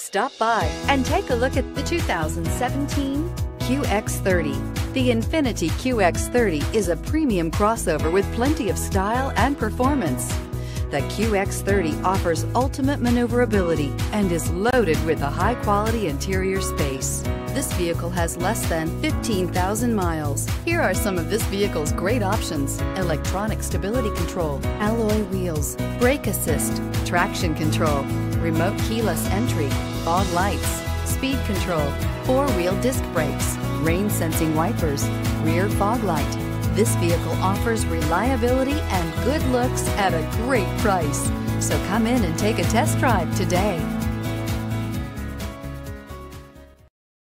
Stop by and take a look at the 2017 QX30. The Infiniti QX30 is a premium crossover with plenty of style and performance. The QX30 offers ultimate maneuverability and is loaded with a high-quality interior space. This vehicle has less than 15,000 miles. Here are some of this vehicle's great options. Electronic stability control, alloy wheels, brake assist, traction control, remote keyless entry, fog lights, speed control, four-wheel disc brakes, rain sensing wipers, rear fog light. This vehicle offers reliability and good looks at a great price. So come in and take a test drive today.